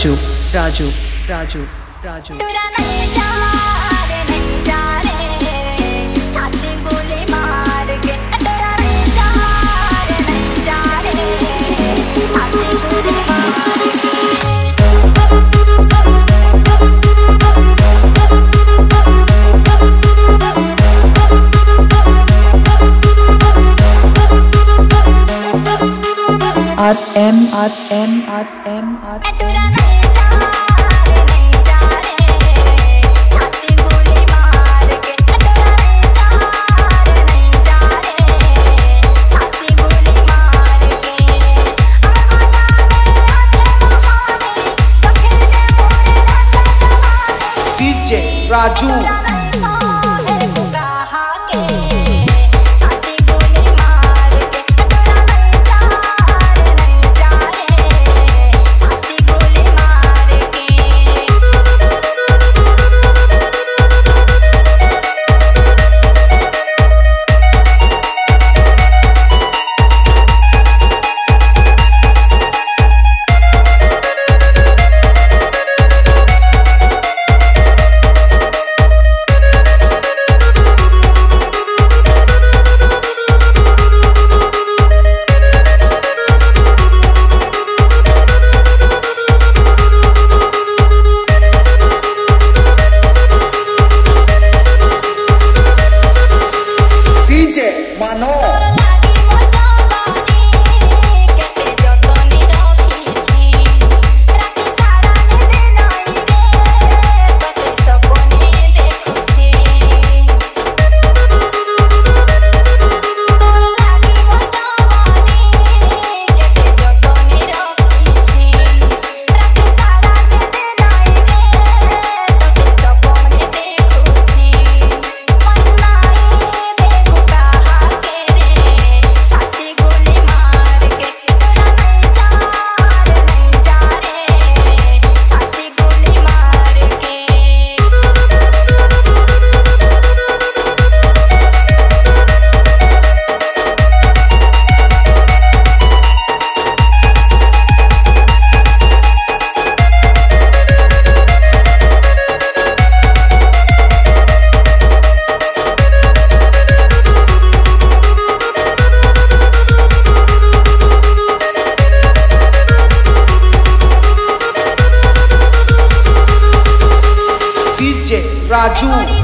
राजू राजू राजू राजू। टुरा नहीं R M R M R Raju hermano Raju.